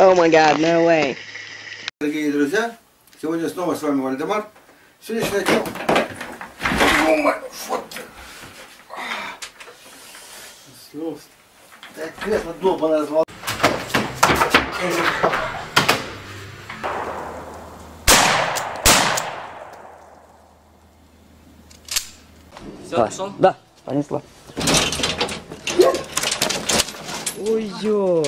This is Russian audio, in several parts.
Oh my god, no way. Дорогие друзья, сегодня снова с вами Вальдемар. Сегодняшняя тема... Слов. Так, кресло долбанное развал. Все, пошел? Да, понесла. Ой-ё.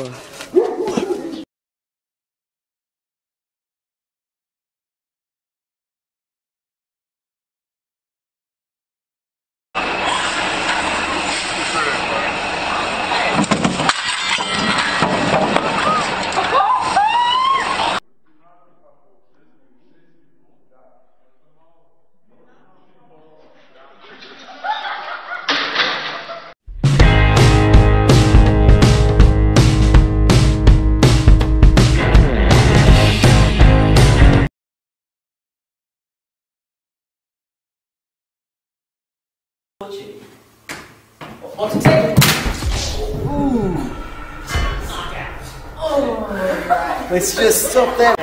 It's just so there.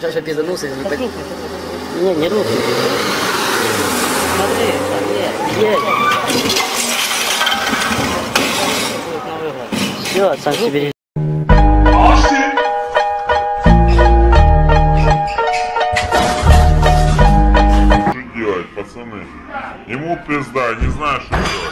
Сейчас я пизданулся, если так... Не, не рухнет. Смотри, смотри. Есть. Все, сам себе Ему пизда, не знаю, что делать.